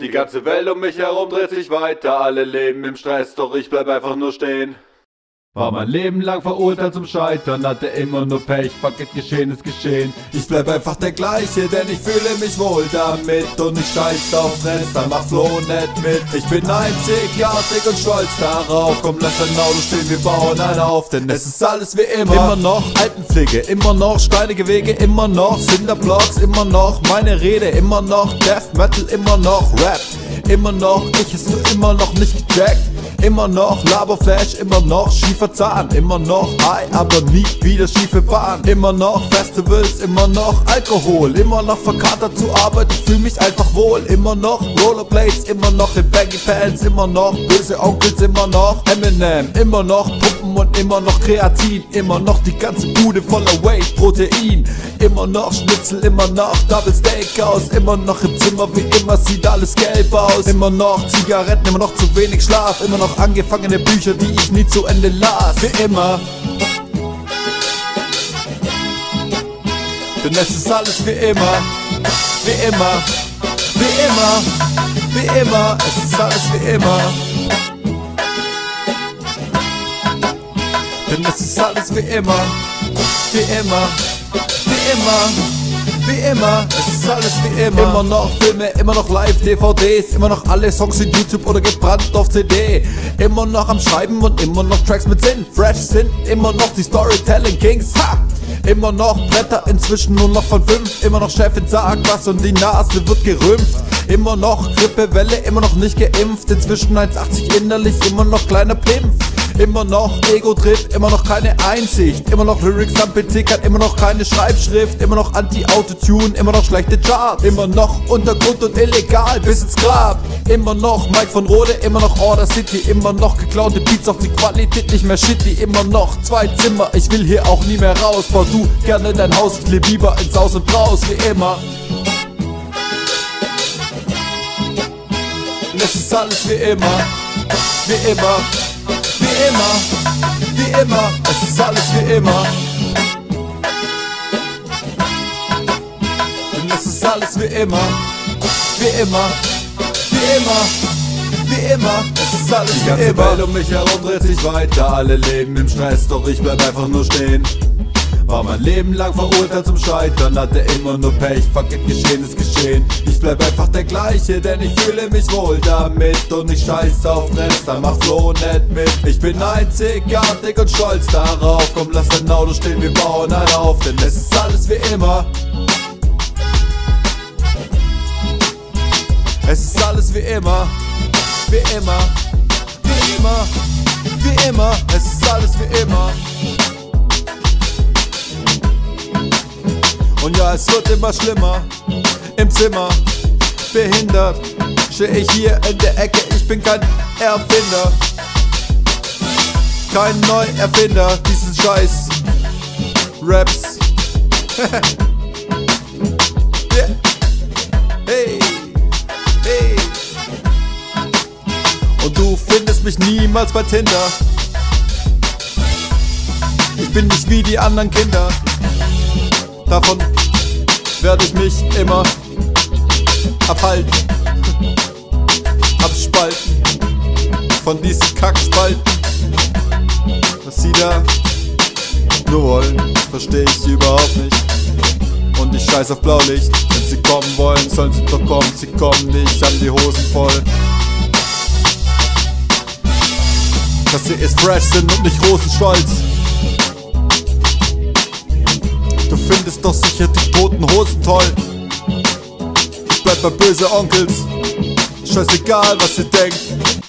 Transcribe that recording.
Die ganze Welt um mich herum dreht sich weiter, alle leben im Stress, doch ich bleib einfach nur stehen. War mein Leben lang verurteilt zum Scheitern, hatte immer nur Pech, fuck it, geschehen ist geschehen. Ich bleib einfach der gleiche, denn ich fühle mich wohl damit. Und ich scheiß auf Rest, dann mach Flo nicht mit. Ich bin einzigartig und stolz darauf, komm lass dein Auto stehen, wir bauen einen auf, denn es ist alles wie immer. Immer noch. Altenpflege, immer noch. Steinige Wege, immer noch. Cinderblocks, immer noch. Meine Rede, immer noch. Death Metal, immer noch. Rap. Immer noch, ich hast du immer noch nicht gecheckt. Immer noch Laberflash, immer noch schiefer Zahn. Immer noch high, aber nie wieder schiefe Bahn. Immer noch Festivals, immer noch Alkohol. Immer noch verkatert zu Arbeit, ich fühl mich einfach wohl. Immer noch Rollerblades, immer noch in Baggy Pants. Immer noch böse Onkels, immer noch Eminem. Immer noch und immer noch Kreatin. Immer noch die ganze Bude voller Weight, Protein. Immer noch Schnitzel, immer noch Double Steakhouse. Immer noch im Zimmer, wie immer sieht alles gelb aus. Immer noch Zigaretten, immer noch zu wenig Schlaf. Immer noch angefangene Bücher, die ich nie zu Ende las. Wie immer. Denn es ist alles wie immer. Wie immer. Wie immer. Wie immer. Es ist alles wie immer. Denn es ist alles wie immer. Wie immer. Wie immer. Wie immer, es ist alles wie immer. Immer noch Filme, immer noch Live-DVDs, immer noch alle Songs in YouTube oder gebrannt auf CD. Immer noch am Schreiben und immer noch Tracks mit Sinn. Fresh sind immer noch die Storytelling Kings. Ha! Immer noch Bretter, inzwischen nur noch von fünf. Immer noch Chefin sagt was und die Nase wird gerümpft. Immer noch Grippewelle, immer noch nicht geimpft. Inzwischen 1,80 innerlich, immer noch kleiner Pimpf. Immer noch Ego-Trip, immer noch keine Einsicht. Immer noch Lyrics am kann immer noch keine Schreibschrift. Immer noch Anti-Autotune, immer noch schlechte Charts. Immer noch Untergrund und illegal bis ins Grab. Immer noch Mike von Rode, immer noch Order City. Immer noch geklaute Beats, auch die Qualität nicht mehr shitty. Immer noch zwei Zimmer, ich will hier auch nie mehr raus. Bau du gerne dein Haus, ich lebe lieber ins Haus und raus, wie immer. Und es ist alles wie immer, wie immer wie immer, wie immer, es ist alles wie immer. Denn es ist alles wie immer, wie immer, wie immer. Wie immer, es ist alles Die ganze wie immer. Welt um mich herum dreht sich weiter, alle leben im Stress, doch ich bleib einfach nur stehen. War mein Leben lang verurteilt zum Scheitern, hatte immer nur Pech, fuck it, geschehen ist geschehen. Ich bleib einfach der gleiche, denn ich fühle mich wohl damit und ich scheiß auf Rest, dann mach Flo nicht mit. Ich bin einzigartig und stolz darauf, komm lass dein Auto stehen, wir bauen einen auf, denn es ist alles wie immer. Es ist alles wie immer, wie immer, wie immer, wie immer, es ist alles wie immer. Und ja, es wird immer schlimmer im Zimmer. Behindert steh ich hier in der Ecke, ich bin kein Erfinder. Kein Neuerfinder dieses Scheiß Raps. yeah. Hey, hey. Und du findest mich niemals bei Tinder. Ich bin nicht wie die anderen Kinder. Davon werde ich mich immer abhalten, abspalten von diesen Kackspalten. Was sie da nur wollen, verstehe ich überhaupt nicht. Und ich scheiß auf Blaulicht. Wenn sie kommen wollen, sollen sie doch kommen. Sie kommen nicht, haben die Hosen voll. Dass sie ist fresh sind und nicht rosenstolz. Du findest doch sicher die toten Hosen toll. Ich bleib bei böse Onkels. Scheißegal, was ihr denkt.